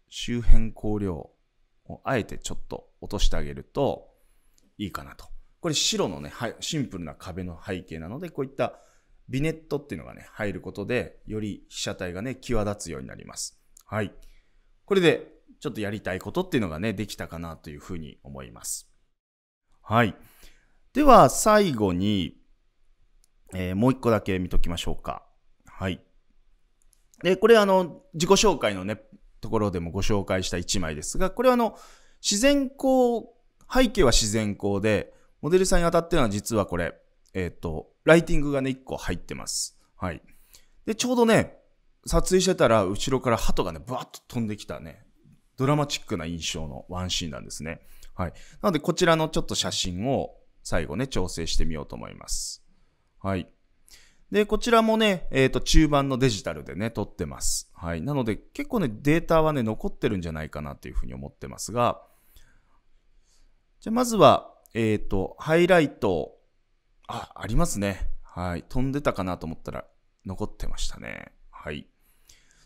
周辺光量をあえてちょっと落としてあげるといいかなと。これ白のね、シンプルな壁の背景なので、こういったビネットっていうのがね、入ることで、より被写体がね、際立つようになります。はい。これで、ちょっとやりたいことっていうのがね、できたかなというふうに思います。はい。では、最後に、えー、もう一個だけ見ときましょうか。はい。で、これあの、自己紹介のね、ところでもご紹介した一枚ですが、これはあの、自然光、背景は自然光で、モデルさんに当たってるのは実はこれ、えっ、ー、と、ライティングがね、1個入ってます。はい。で、ちょうどね、撮影してたら、後ろから鳩がね、ブワッと飛んできたね、ドラマチックな印象のワンシーンなんですね。はい。なので、こちらのちょっと写真を最後ね、調整してみようと思います。はい。で、こちらもね、えっ、ー、と、中盤のデジタルでね、撮ってます。はい。なので、結構ね、データはね、残ってるんじゃないかなというふうに思ってますが、じゃ、まずは、えっ、ー、と、ハイライトあ、ありますね。はい。飛んでたかなと思ったら残ってましたね。はい。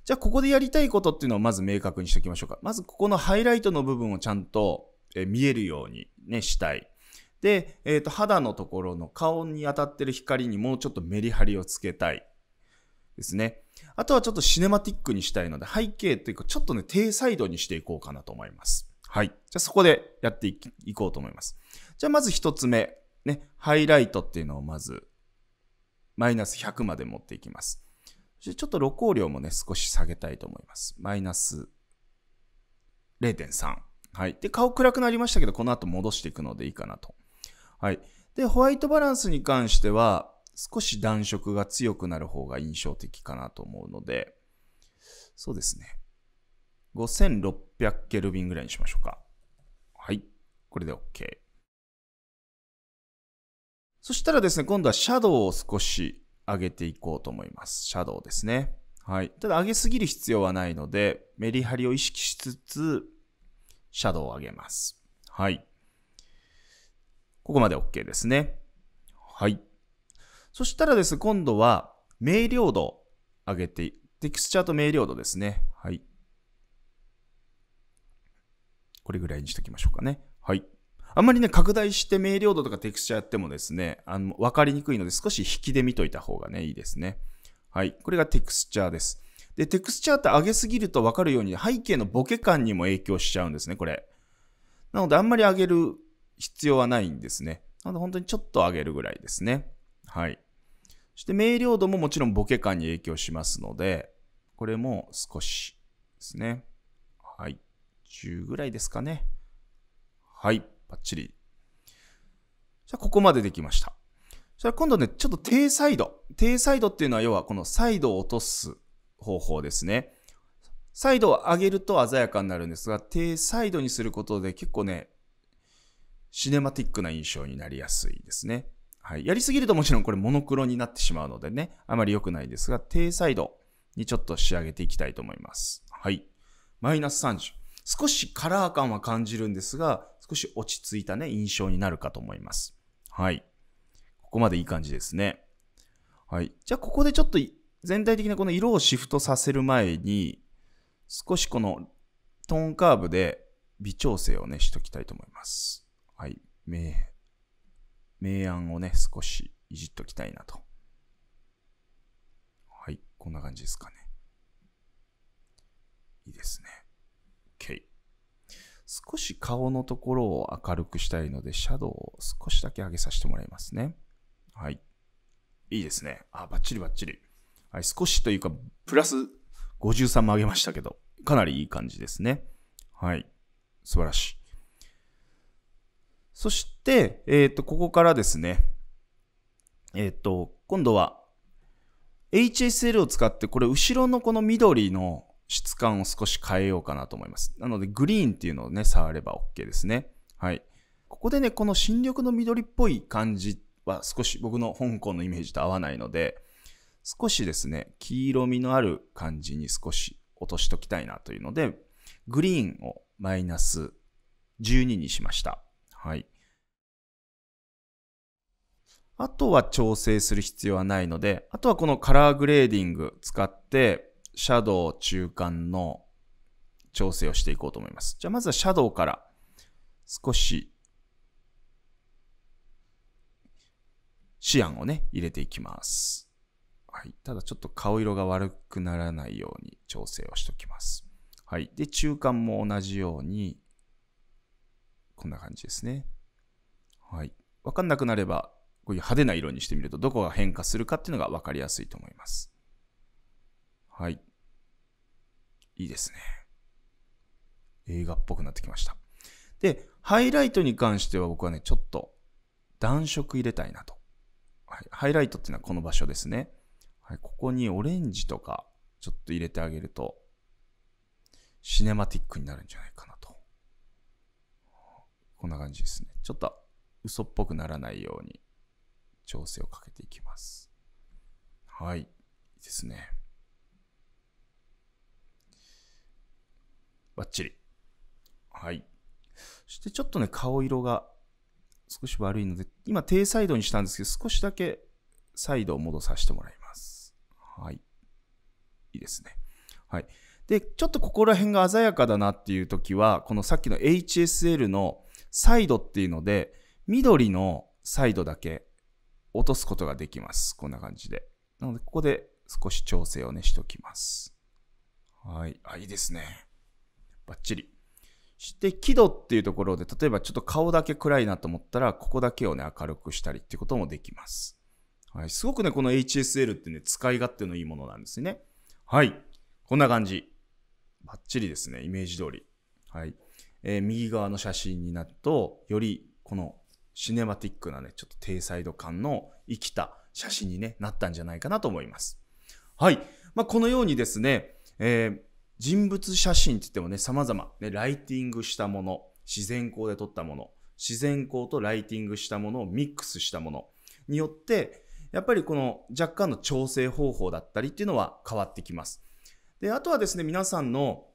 じゃあ、ここでやりたいことっていうのをまず明確にしておきましょうか。まず、ここのハイライトの部分をちゃんと、え見えるようにね、したい。で、えっ、ー、と、肌のところの顔に当たってる光にもうちょっとメリハリをつけたい。ですね。あとはちょっとシネマティックにしたいので、背景というか、ちょっとね、低サイドにしていこうかなと思います。はい。じゃあ、そこでやっていこうと思います。じゃあ、まず一つ目。ね、ハイライトっていうのをまず、マイナス100まで持っていきます。ちょっと露光量もね、少し下げたいと思います。マイナス0.3。はい。で、顔暗くなりましたけど、この後戻していくのでいいかなと。はい。で、ホワイトバランスに関しては、少し暖色が強くなる方が印象的かなと思うので、そうですね。5600ケルビンぐらいにしましょうか。はい。これで OK。そしたらですね、今度はシャドウを少し上げていこうと思います。シャドウですね。はい。ただ上げすぎる必要はないので、メリハリを意識しつつ、シャドウを上げます。はい。ここまで OK ですね。はい。そしたらです、今度は明瞭度上げて、テクスチャーと明瞭度ですね。はい。これぐらいにしときましょうかね。はい。あんまりね、拡大して明瞭度とかテクスチャーやってもですね、あの、わかりにくいので少し引きで見といた方がね、いいですね。はい。これがテクスチャーです。で、テクスチャーって上げすぎるとわかるように背景のボケ感にも影響しちゃうんですね、これ。なので、あんまり上げる必要はないんですね。なので、本当にちょっと上げるぐらいですね。はい。そして明瞭度ももちろんボケ感に影響しますので、これも少しですね。はい。10ぐらいですかね。はい。バッチリ。じゃあ、ここまでできました。じゃあ、今度ね、ちょっと低サイド。低サイドっていうのは、要はこのサイドを落とす方法ですね。サイドを上げると鮮やかになるんですが、低サイドにすることで結構ね、シネマティックな印象になりやすいですね。はい。やりすぎるともちろんこれモノクロになってしまうのでね、あまり良くないですが、低サイドにちょっと仕上げていきたいと思います。はい。マイナス30。少しカラー感は感じるんですが、少し落ち着いたね、印象になるかと思います。はい。ここまでいい感じですね。はい。じゃあ、ここでちょっと全体的なこの色をシフトさせる前に、少しこのトーンカーブで微調整をね、しときたいと思います。はい。明明暗をね、少しいじっときたいなと。はい、こんな感じですかね。いいですね。少し顔のところを明るくしたいので、シャドウを少しだけ上げさせてもらいますね。はい。いいですね。あ、バッチリバッチリ。はい、少しというか、プラス53も上げましたけど、かなりいい感じですね。はい。素晴らしい。そして、えっ、ー、と、ここからですね、えっ、ー、と、今度は HSL を使って、これ後ろのこの緑の質感を少し変えようかなと思います。なので、グリーンっていうのをね、触れば OK ですね。はい。ここでね、この新緑の緑っぽい感じは少し僕の香港のイメージと合わないので、少しですね、黄色みのある感じに少し落としときたいなというので、グリーンをマイナス12にしました。はい。あとは調整する必要はないので、あとはこのカラーグレーディング使って、シャドウ中間の調整をしていこうと思います。じゃあまずはシャドウから少しシアンをね、入れていきます。はい。ただちょっと顔色が悪くならないように調整をしておきます。はい。で、中間も同じように、こんな感じですね。はい。わかんなくなれば、こういう派手な色にしてみると、どこが変化するかっていうのがわかりやすいと思います。はい。いいですね。映画っぽくなってきました。で、ハイライトに関しては僕はね、ちょっと暖色入れたいなと。はい、ハイライトっていうのはこの場所ですね。はい、ここにオレンジとかちょっと入れてあげると、シネマティックになるんじゃないかなと。こんな感じですね。ちょっと嘘っぽくならないように調整をかけていきます。はい。いいですね。バッチリ。はい。そしてちょっとね、顔色が少し悪いので、今低サイドにしたんですけど、少しだけサイドを戻させてもらいます。はい。いいですね。はい。で、ちょっとここら辺が鮮やかだなっていう時は、このさっきの HSL のサイドっていうので、緑のサイドだけ落とすことができます。こんな感じで。なので、ここで少し調整をね、しときます。はい。あ、いいですね。バッチリ。して、輝度っていうところで、例えばちょっと顔だけ暗いなと思ったら、ここだけをね、明るくしたりっていうこともできます。はい。すごくね、この HSL ってね、使い勝手のいいものなんですね。はい。こんな感じ。バッチリですね。イメージ通り。はい。えー、右側の写真になると、よりこのシネマティックなね、ちょっと低彩度感の生きた写真に、ね、なったんじゃないかなと思います。はい。まあ、このようにですね、えー、人物写真って言ってもね、様々、ね、ライティングしたもの、自然光で撮ったもの、自然光とライティングしたものをミックスしたものによって、やっぱりこの若干の調整方法だったりっていうのは変わってきます。で、あとはですね、皆さんの、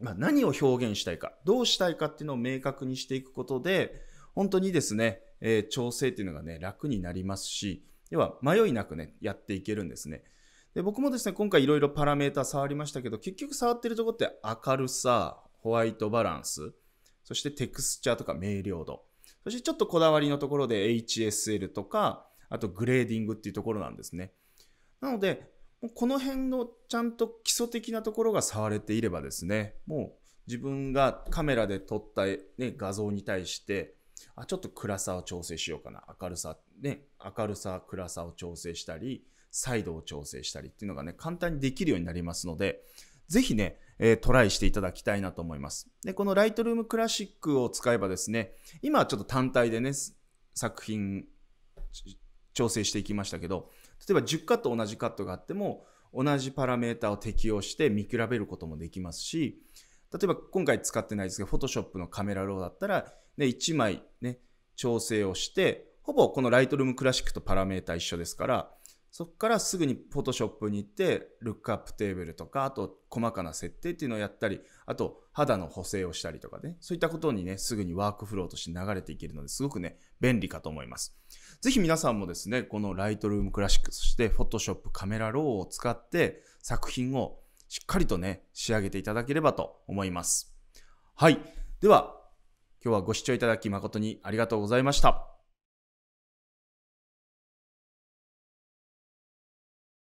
まあ、何を表現したいか、どうしたいかっていうのを明確にしていくことで、本当にですね、えー、調整っていうのがね、楽になりますし、要は迷いなくね、やっていけるんですね。で僕もですね、今回いろいろパラメータ触りましたけど、結局触ってるとこって明るさ、ホワイトバランス、そしてテクスチャーとか明瞭度、そしてちょっとこだわりのところで HSL とか、あとグレーディングっていうところなんですね。なので、この辺のちゃんと基礎的なところが触れていればですね、もう自分がカメラで撮った、ね、画像に対して、あ、ちょっと暗さを調整しようかな。明るさ、ね、明るさ、暗さを調整したり、サイドを調整したりっていうのがね、簡単にできるようになりますので、ぜひね、えー、トライしていただきたいなと思います。で、このライトルームクラシックを使えばですね、今はちょっと単体でね、作品調整していきましたけど、例えば10カット同じカットがあっても、同じパラメータを適用して見比べることもできますし、例えば今回使ってないですけど、Photoshop のカメラローだったら、ね、1枚ね、調整をして、ほぼこのライトルームクラシックとパラメータ一緒ですから、そこからすぐに Photoshop に行って、ルックアップテーブルとか、あと細かな設定っていうのをやったり、あと肌の補正をしたりとかね、そういったことにね、すぐにワークフローとして流れていけるので、すごくね、便利かと思います。ぜひ皆さんもですね、このライトルームクラシック、そして Photoshop カメラローを使って作品をしっかりとね、仕上げていただければと思います。はい。では、今日はご視聴いただき誠にありがとうございました。